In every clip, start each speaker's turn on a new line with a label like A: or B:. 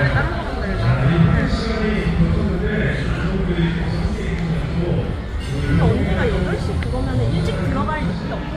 A: 네. 다른 부분들 근데 언니가 8시 그거면 일찍 들어갈 일이 없는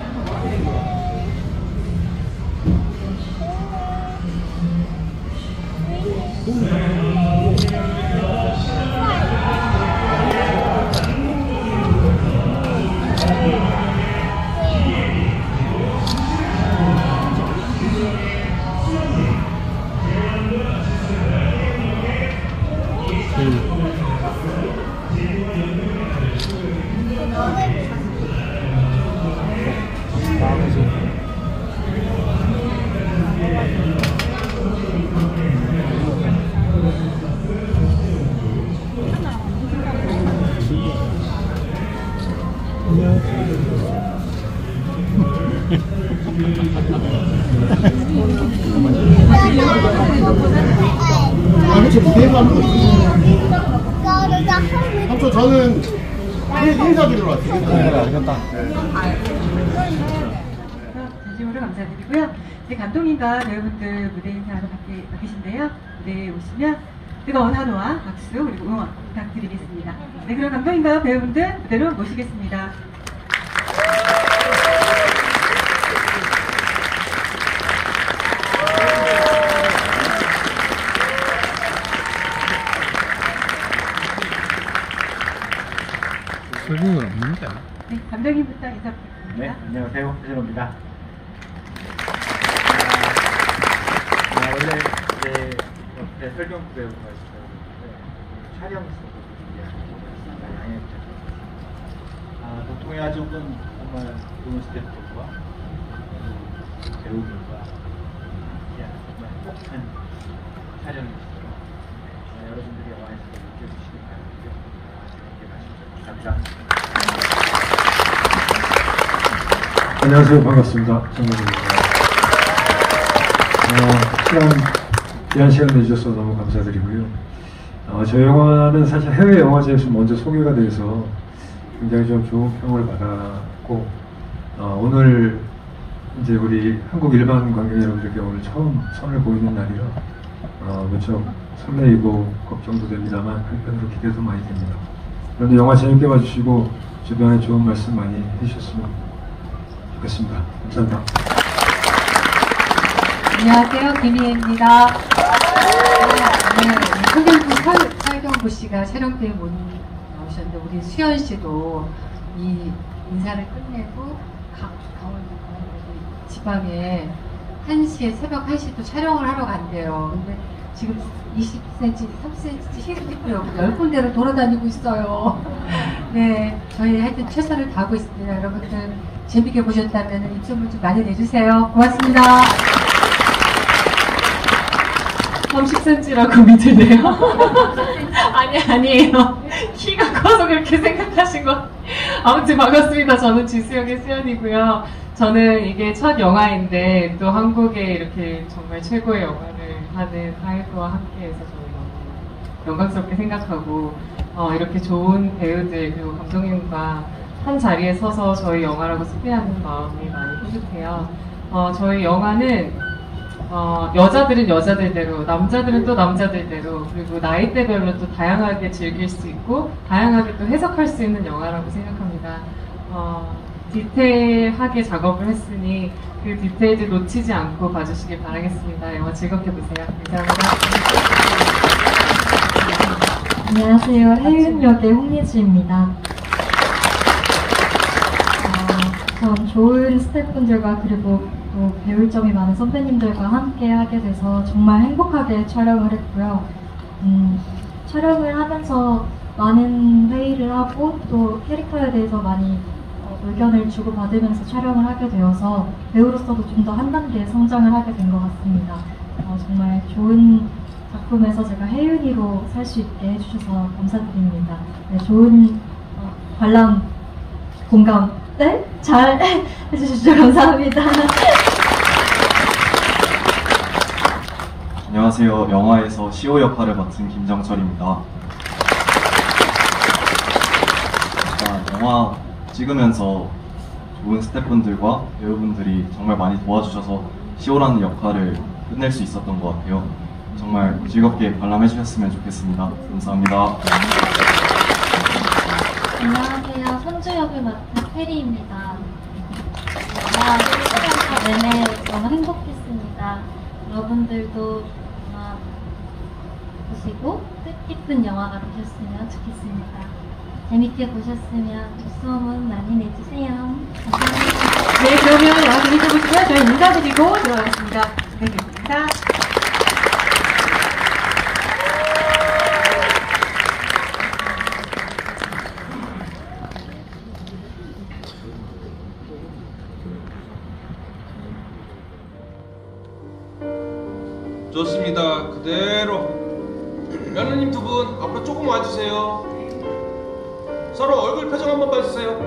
B: 삼촌 저는 인- 인사드리러 왔어요.
C: 네, 알겠다.
D: 진심으로 감사드리고요. 이제 감독님과 배우분들 무대 인사하러 밖에 계신데요. 무대에 오시면 뜨거운 한호와 박수 그리고 응원 부탁드리겠습니다. 네, 그럼 감독님과 배우분들 무대로 모시겠습니다.
C: 없는데.
D: 네, 감독님부터 인사
E: 네,
D: 부탁드립니다.
E: 안녕하세요. 배준호입니다. 아, 원래 이제 옆에 설경구 배우가 있어요. 네, 촬영 있었거든요. 양해 부탁드립니다. 아, 보통의 아직은 정말 좋은 스태프들과 배우들과 함께 정말 행복한 촬영이었어요. 네, 여러분들이 영화에서 느껴주시기 바라고요. 아, 재밌게 봐주셔서 감사합니다.
F: 안녕하세요. 반갑습니다. 정국입니다. 어, 시간, 귀한 시간 내주셔서 너무 감사드리고요. 어, 저 영화는 사실 해외 영화제에서 먼저 소개가 돼서 굉장히 좀 좋은 평을 받았고, 어, 오늘 이제 우리 한국 일반 관객 여러분들께 오늘 처음 선을 보이는 날이라 어, 무척 설레이고 걱정도 됩니다만 한편으로 기대도 많이 됩니다. 그런데 영화 재밌게 봐주시고 주변에 좋은 말씀 많이 해주셨으면 좋겠습니다. 감사합니다.
G: 안녕하세요. 김희애입니다. 네, 설경구, 설, 설경구 씨가 촬영 때문에 못 나오셨는데, 우리 수현 씨도 이 인사를 끝내고, 각, 강원도 지방에 1시에, 새벽 1시도 촬영을 하러 간대요. 근데 지금 20cm, 3cm 힐을 여기 10군데를 돌아다니고 있어요. 네, 저희 하여튼 최선을 다하고 있습니다. 여러분들 재밌게 보셨다면 입소문 좀 많이 내주세요. 고맙습니다.
H: 30cm라고 믿으네요. 아니, 아니에요. 키가 커서 그렇게 생각하신 거. 아무튼 반갑습니다. 저는 지수영의 수연이고요. 저는 이게 첫 영화인데 또 한국에 이렇게 정말 최고의 영화를 하는 하이브와 함께해서 저는 너무 영광스럽게 생각하고 어, 이렇게 좋은 배우들 그리고 감독님과 한 자리에 서서 저희 영화라고 소개하는 마음이 많이 뿌듯해요. 어, 저희 영화는 어, 여자들은 여자들대로, 남자들은 또 남자들대로, 그리고 나이대별로 또 다양하게 즐길 수 있고, 다양하게 또 해석할 수 있는 영화라고 생각합니다. 어, 디테일하게 작업을 했으니 그 디테일들 놓치지 않고 봐주시길 바라겠습니다. 영화 즐겁게 보세요. 감사합니다.
I: 안녕하세요. 해운역의 홍예지입니다. 어, 전 좋은 스태프분들과 그리고 또 배울 점이 많은 선배님들과 함께 하게 돼서 정말 행복하게 촬영을 했고요. 음, 촬영을 하면서 많은 회의를 하고 또 캐릭터에 대해서 많이 어, 의견을 주고받으면서 촬영을 하게 되어서 배우로서도 좀 더 한 단계 성장을 하게 된 것 같습니다. 어, 정말 좋은 작품에서 제가 혜윤이로 살 수 있게 해주셔서 감사드립니다. 네, 좋은 어, 관람 공감 네? 잘 해주셔서 감사합니다.
J: 안녕하세요. 영화에서 시오 역할을 맡은 김정철입니다. 영화 찍으면서 좋은 스태프분들과 배우분들이 정말 많이 도와주셔서 시오라는 역할을 끝낼 수 있었던 것 같아요. 정말 즐겁게 관람해 주셨으면 좋겠습니다. 감사합니다.
I: 안녕하세요. 선주 역을 맡은 페리입니다. 영화 시청자 내내 너무 행복했습니다. 여러분들도 영화 보시고 뜻깊은 영화가 되셨으면 좋겠습니다. 재밌게 보셨으면 소문 많이 내주세요. 감사합니다.
D: 네, 그러면 영화 재밌게 보시고요. 저희 인사드리고 들어가겠습니다. 네,
K: 감사합니다. 그대로. 며느님 두 분 앞으로 조금 와주세요. 서로 얼굴 표정 한번 봐주세요.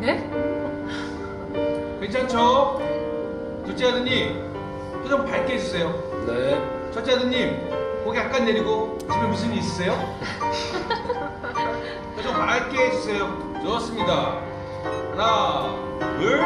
H: 네?
K: 괜찮죠? 둘째 아드님 표정 밝게 해주세요. 네. 첫째 아드님 고개 약간 내리고 집에 무슨 일 있으세요? 좀 맑게 해주세요. 좋습니다. 하나, 둘,